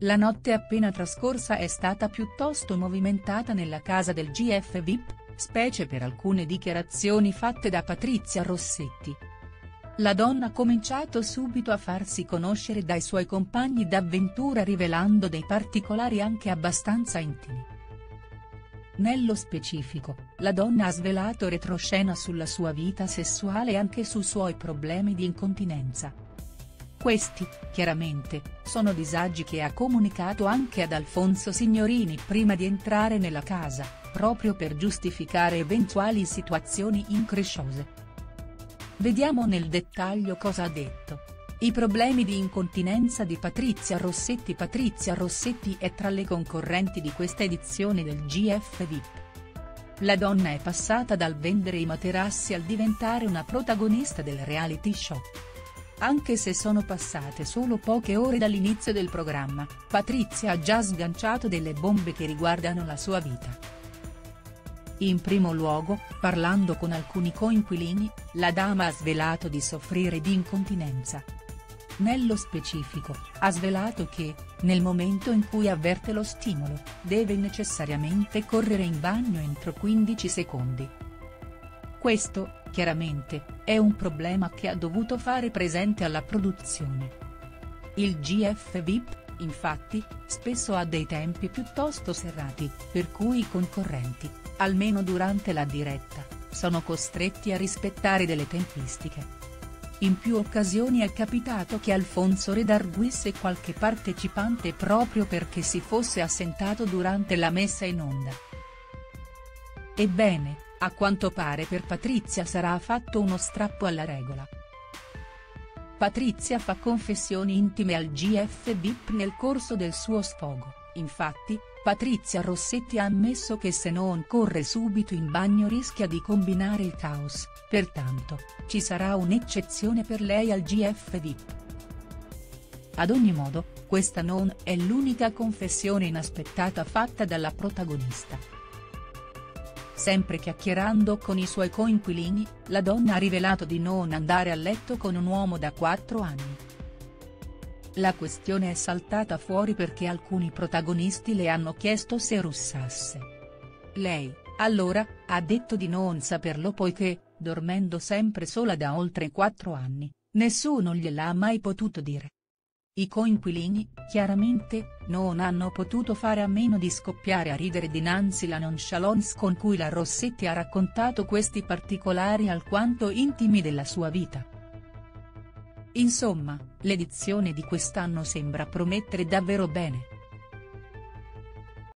La notte appena trascorsa è stata piuttosto movimentata nella casa del GF VIP, specie per alcune dichiarazioni fatte da Patrizia Rossetti. La donna ha cominciato subito a farsi conoscere dai suoi compagni d'avventura rivelando dei particolari anche abbastanza intimi. Nello specifico, la donna ha svelato retroscena sulla sua vita sessuale e anche sui suoi problemi di incontinenza. Questi, chiaramente, sono disagi che ha comunicato anche ad Alfonso Signorini prima di entrare nella casa, proprio per giustificare eventuali situazioni incresciose. Vediamo nel dettaglio cosa ha detto. I problemi di incontinenza di Patrizia Rossetti Patrizia Rossetti è tra le concorrenti di questa edizione del GF VIP. La donna è passata dal vendere i materassi al diventare una protagonista del reality show. Anche se sono passate solo poche ore dall'inizio del programma, Patrizia ha già sganciato delle bombe che riguardano la sua vita. In primo luogo, parlando con alcuni coinquilini, la dama ha svelato di soffrire di incontinenza. Nello specifico, ha svelato che, nel momento in cui avverte lo stimolo, deve necessariamente correre in bagno entro 15 secondi. Questo, chiaramente, è un problema che ha dovuto fare presente alla produzione. Il GF VIP, infatti, spesso ha dei tempi piuttosto serrati, per cui i concorrenti, almeno durante la diretta, sono costretti a rispettare delle tempistiche. In più occasioni è capitato che Alfonso redarguisse qualche partecipante proprio perché si fosse assentato durante la messa in onda. Ebbene, a quanto pare per Patrizia sarà fatto uno strappo alla regola. Patrizia fa confessioni intime al GF VIP nel corso del suo sfogo, infatti, Patrizia Rossetti ha ammesso che se non corre subito in bagno rischia di combinare il caos, pertanto, ci sarà un'eccezione per lei al GF VIP. Ad ogni modo, questa non è l'unica confessione inaspettata fatta dalla protagonista. Sempre chiacchierando con i suoi coinquilini, la donna ha rivelato di non andare a letto con un uomo da 4 anni. La questione è saltata fuori perché alcuni protagonisti le hanno chiesto se russasse. Lei, allora, ha detto di non saperlo poiché, dormendo sempre sola da oltre 4 anni, nessuno gliel'ha mai potuto dire. I coinquilini, chiaramente, non hanno potuto fare a meno di scoppiare a ridere dinanzi la nonchalance con cui la Rossetti ha raccontato questi particolari alquanto intimi della sua vita. Insomma, l'edizione di quest'anno sembra promettere davvero bene.